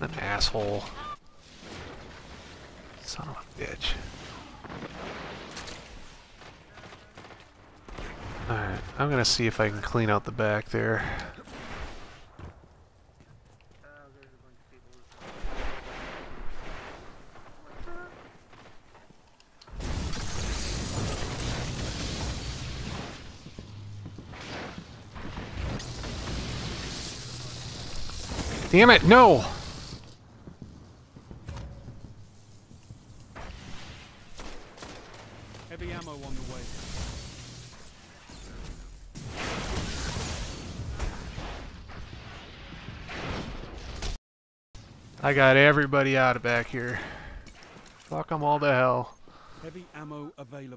An asshole. Son of a bitch. Alright, I'm gonna see if I can clean out the back there. Damn it, no! Heavy ammo on the way. I got everybody out of back here. Fuck them all to hell. Heavy ammo available.